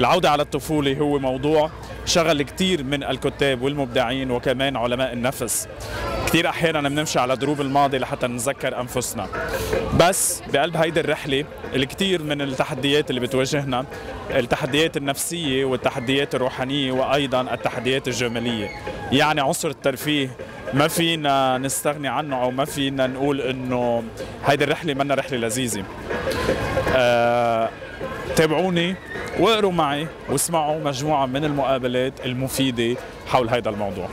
العودة على الطفولة هو موضوع شغل كثير من الكتاب والمبدعين وكمان علماء النفس. كثير أحيانا بنمشي على دروب الماضي لحتى نتذكر أنفسنا. بس بقلب هيدي الرحلة الكثير من التحديات اللي بتواجهنا التحديات النفسية والتحديات الروحانية وأيضا التحديات الجمالية. يعني عنصر الترفيه ما فينا نستغني عنه أو ما فينا نقول إنه هيدي الرحلة منا رحلة لذيذة. أه تابعوني. واقروا معي واسمعوا مجموعة من المقابلات المفيدة حول هذا الموضوع.